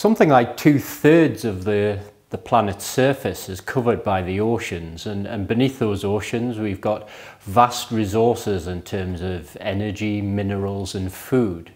Something like two-thirds of the, the planet's surface is covered by the oceans and, and beneath those oceans we've got vast resources in terms of energy, minerals and food.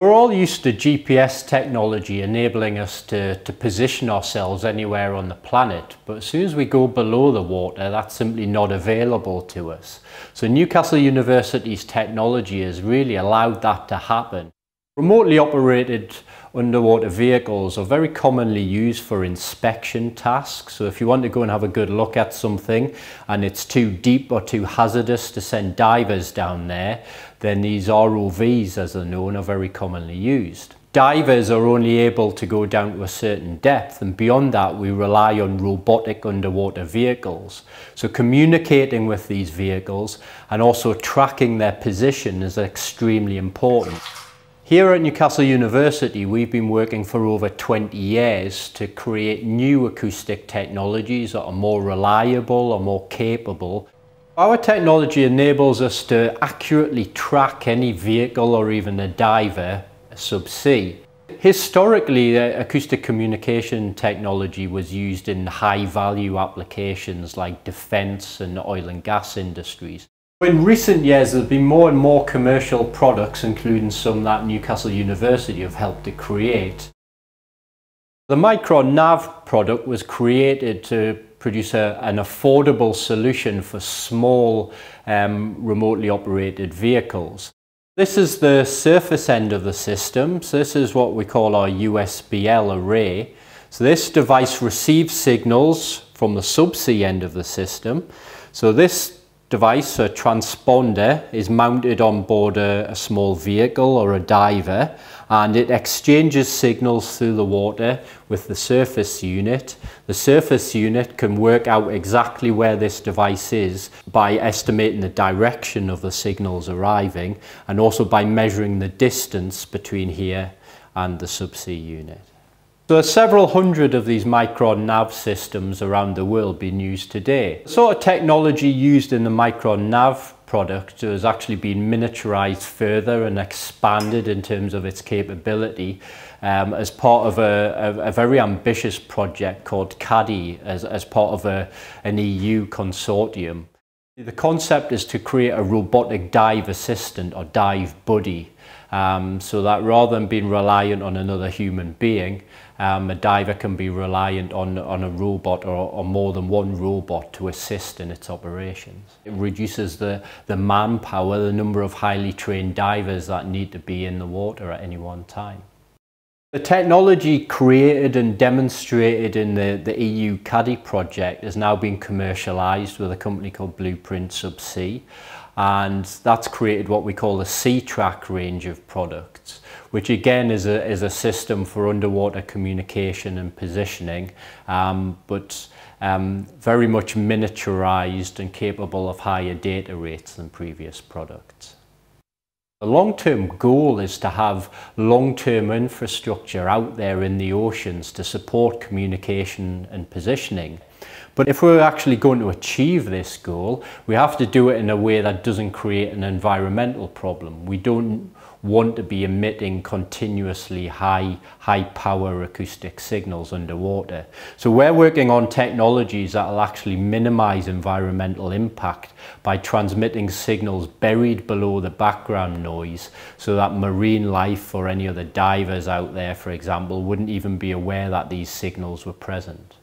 We're all used to GPS technology enabling us to, to position ourselves anywhere on the planet, but as soon as we go below the water, that's simply not available to us. So Newcastle University's technology has really allowed that to happen. Remotely operated underwater vehicles are very commonly used for inspection tasks. So if you want to go and have a good look at something and it's too deep or too hazardous to send divers down there, then these ROVs, as they're known, are very commonly used. Divers are only able to go down to a certain depth and beyond that we rely on robotic underwater vehicles. So communicating with these vehicles and also tracking their position is extremely important. Here at Newcastle University, we've been working for over 20 years to create new acoustic technologies that are more reliable or more capable. Our technology enables us to accurately track any vehicle or even a diver subsea. Historically, acoustic communication technology was used in high value applications like defence and oil and gas industries. In recent years, there's been more and more commercial products, including some that Newcastle University have helped to create. The Micron Nav product was created to produce a, an affordable solution for small um, remotely operated vehicles. This is the surface end of the system. So this is what we call our USBL array. So this device receives signals from the subsea end of the system. So this device, a transponder, is mounted on board a, a, small vehicle or a diver and it exchanges signals through the water with the surface unit. The surface unit can work out exactly where this device is by estimating the direction of the signals arriving and also by measuring the distance between here and the subsea unit. There are several hundred of these Micron nav systems around the world being used today. The sort of technology used in the Micron nav product has actually been miniaturized further and expanded in terms of its capability um, as part of a, a, a very ambitious project called CADDY as, as part of a, an EU consortium. The concept is to create a robotic dive assistant or dive buddy um, so that rather than being reliant on another human being, um, a diver can be reliant on, on a robot or, or more than one robot to assist in its operations. It reduces the, the manpower, the number of highly trained divers that need to be in the water at any one time. The technology created and demonstrated in the, the EU CADDY project has now been commercialised with a company called Blueprint Subsea and that's created what we call the SeaTrac range of products, which again is a, is a system for underwater communication and positioning, um, but um, very much miniaturized and capable of higher data rates than previous products. The long-term goal is to have long-term infrastructure out there in the oceans to support communication and positioning. But if we're actually going to achieve this goal, we have to do it in a way that doesn't create an environmental problem. We don't want to be emitting continuously high, high power acoustic signals underwater. So we're working on technologies that will actually minimize environmental impact by transmitting signals buried below the background noise so that marine life or any other divers out there, for example, wouldn't even be aware that these signals were present.